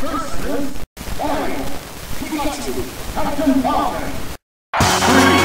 versus Mario, Pikachu, Captain Marvel. Three,